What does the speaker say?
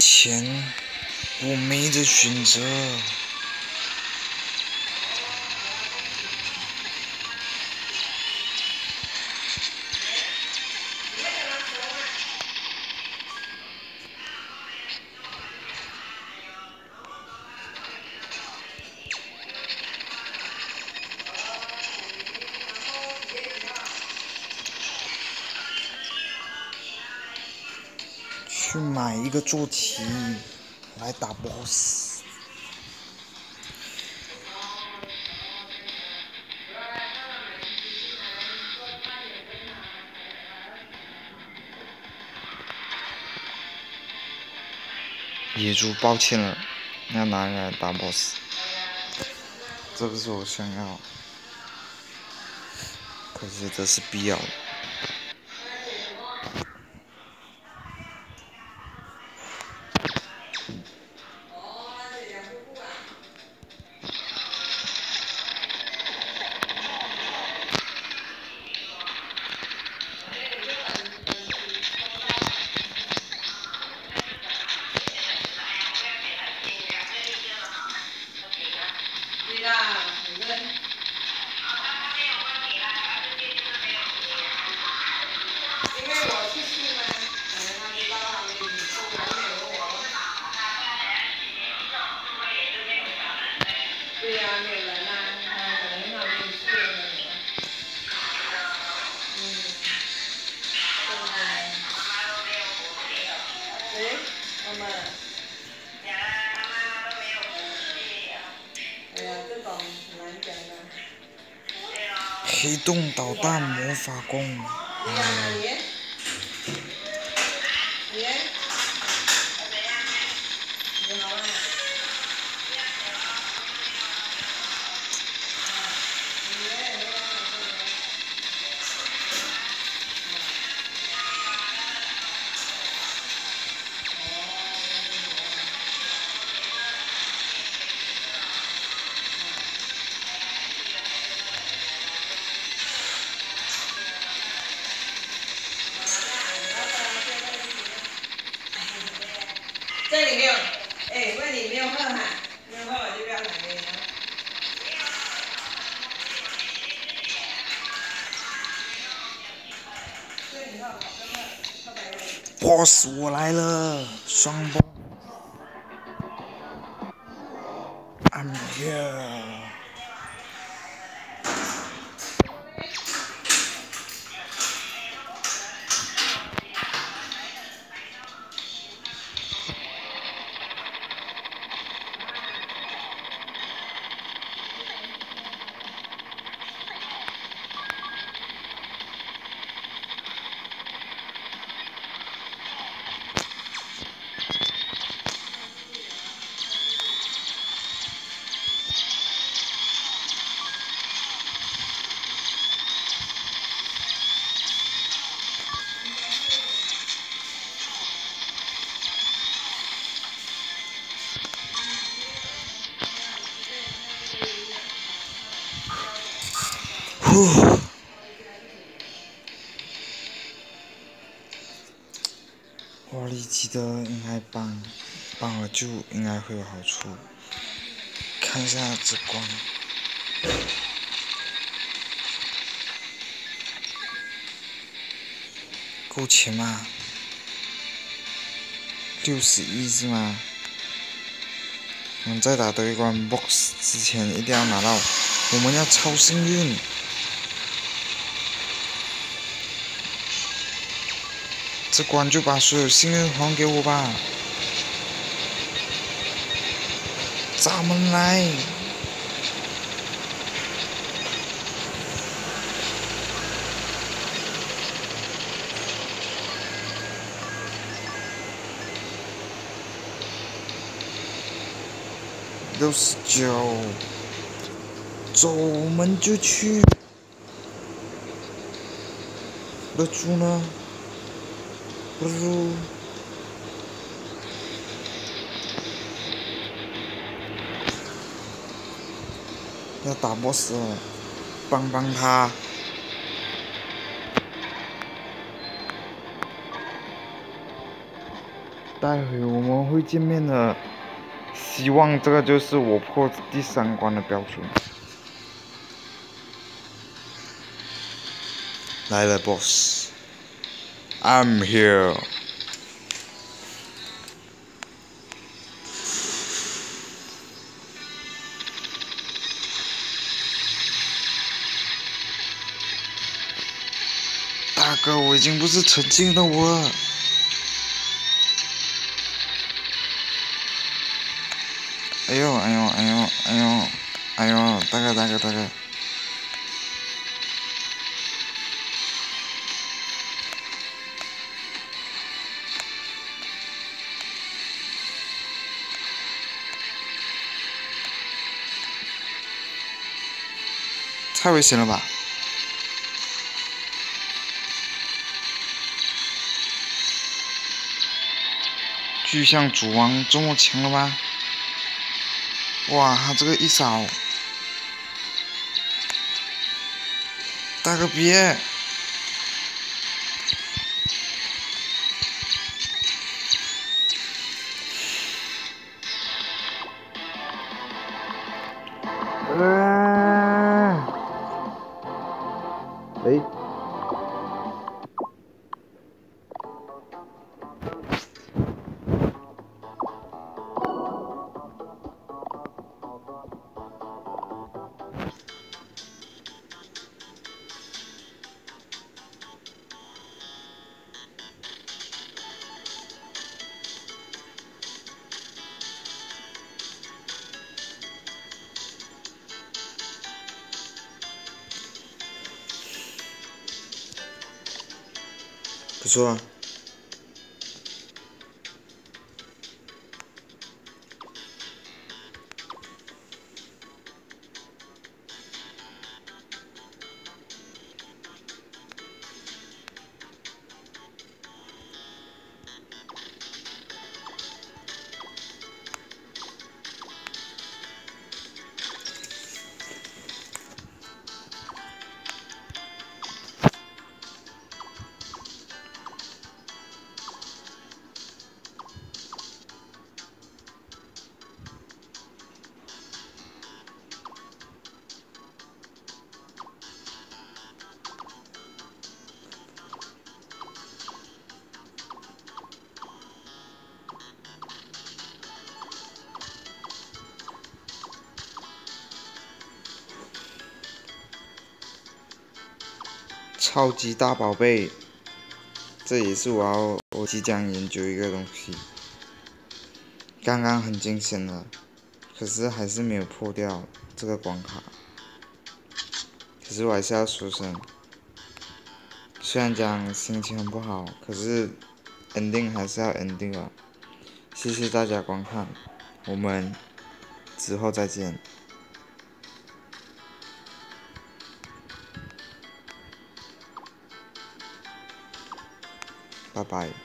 钱，我没得选择。去买一个坐骑来打 boss。野猪，抱歉了，要拿来打 boss。这不是我想要，可是这是必要的。黑洞导弹魔法弓。这 boss，我来了，双 boss。I'm here。记得应该帮帮了就应该会有好处。看一下这光，够钱吗？六十一是吗？我们在打对关 BOSS 之前一定要拿到，我们要超幸运。这关就把所有幸运还给我吧！咱们来！六十九，走，我们就去。那猪呢？要打 boss 了，帮帮他！待会我们会见面的，希望这个就是我破第三关的标准。来了 I'm here。大哥，我已经不是曾经的我。哎呦，哎呦，哎呦，哎呦，哎呦，大哥，大哥，大哥。太危险了吧！巨像主王这么强了吧？哇，他这个一扫，大哥别！哎。不错啊。超级大宝贝，这也是我要我即将研究一个东西。刚刚很惊险了，可是还是没有破掉这个关卡。可是我还是要说声，虽然讲心情很不好，可是 ending 还是要 ending 啊。谢谢大家观看，我们之后再见。拜拜。